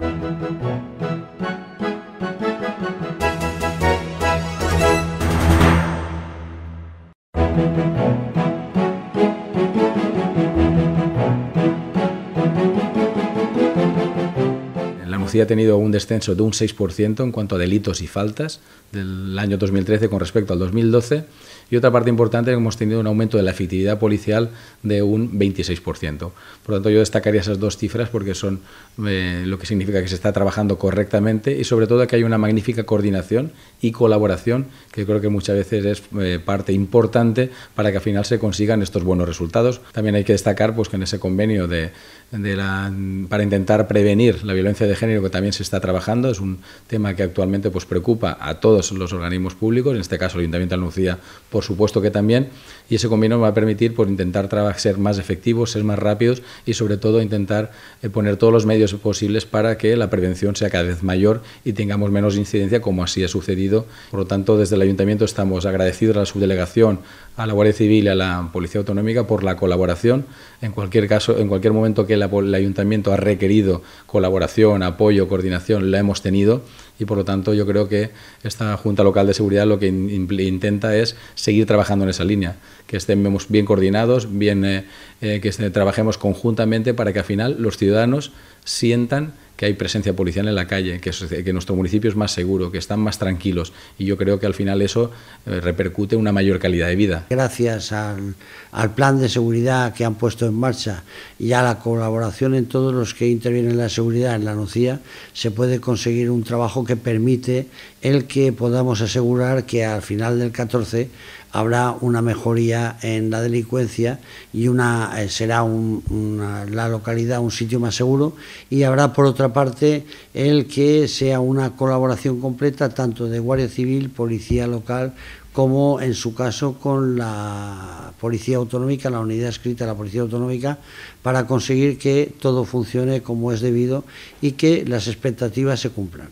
La Nucía ha tenido un descenso de un 6% en cuanto a delitos y faltas del año 2013 con respecto al 2012 y otra parte importante es que hemos tenido un aumento de la efectividad policial de un 26%. Por lo tanto, yo destacaría esas dos cifras porque son eh, lo que significa que se está trabajando correctamente y sobre todo que hay una magnífica coordinación y colaboración que creo que muchas veces es eh, parte importante para que al final se consigan estos buenos resultados. También hay que destacar pues, que en ese convenio de, de la, para intentar prevenir la violencia de género que también se está trabajando, es un tema que actualmente pues, preocupa a todos los organismos públicos, en este caso el Ayuntamiento de Andalucía por supuesto que también, y ese convenio va a permitir por intentar ser más efectivos, ser más rápidos y sobre todo intentar eh, poner todos los medios posibles para que la prevención sea cada vez mayor y tengamos menos incidencia como así ha sucedido. Por lo tanto, desde el Ayuntamiento estamos agradecidos a la subdelegación, a la Guardia Civil y a la Policía Autonómica por la colaboración. En cualquier caso, en cualquier momento que el Ayuntamiento ha requerido colaboración, apoyo, coordinación, la hemos tenido y por lo tanto yo creo que esta Junta Local de Seguridad lo que intenta es seguir trabajando en esa línea, que estemos bien coordinados, bien, eh, eh, que trabajemos conjuntamente para que al final los ciudadanos sientan que hay presencia policial en la calle, que, nuestro municipio es más seguro, que están más tranquilos y yo creo que al final eso eh, repercute en una mayor calidad de vida. Gracias al, al, plan de seguridad que han puesto en marcha y a la colaboración en todos los que intervienen en la seguridad en la NUCIA, se puede conseguir un trabajo que permite el que podamos asegurar que al final del 14 habrá una mejoría en la delincuencia y una, eh, será la localidad un sitio más seguro y habrá por otra parte el que sea una colaboración completa tanto de Guardia Civil, Policía Local como en su caso con la Policía Autonómica, la unidad escrita de la Policía Autonómica, para conseguir que todo funcione como es debido y que las expectativas se cumplan.